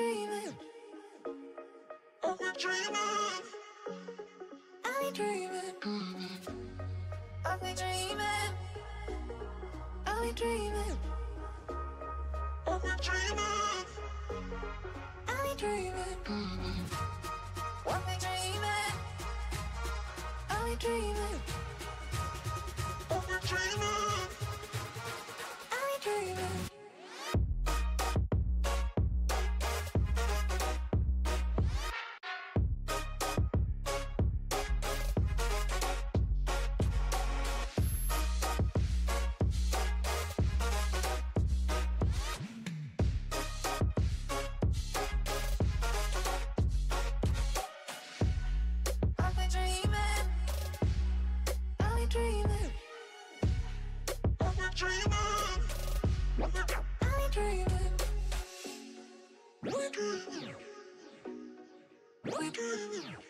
dreaming. Oh, I'm dreaming. I'm dreaming. I'm dreaming. I'm dreaming. I'm dreaming. I'm dreaming. I'm. I'm dreaming. dreaming. We're dreaming. We're dreaming.